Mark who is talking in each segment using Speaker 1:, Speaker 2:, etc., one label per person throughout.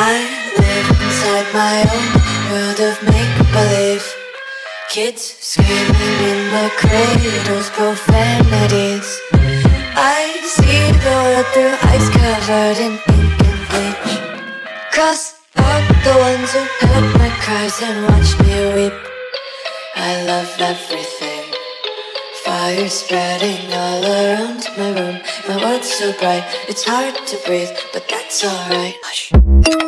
Speaker 1: I live inside my own world of make-believe. Kids screaming in the cradles, profanities. I see the world through eyes covered in ink and bleach. Cross out the ones who heard my cries and watched me weep. I love everything. Fire spreading all around my room. My world's so bright It's hard to breathe, but that's alright.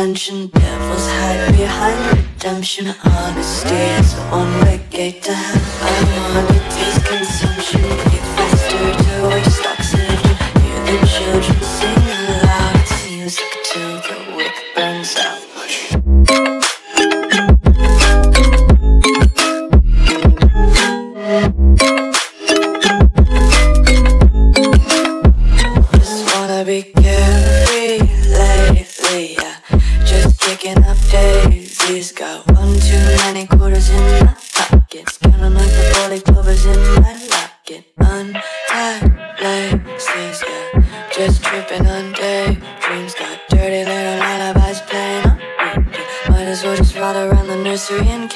Speaker 1: Feel the tension. Devils hide behind redemption. Honesty is a one-way gate to hell. I wanna taste Just kicking up daisies. Got one too many quarters in my pockets. Counting like the forty clovers in my locket. Untied laces, yeah. Just tripping on daydreams. Got dirty little lullabies playing on repeat. Might as well just ride around the nursery and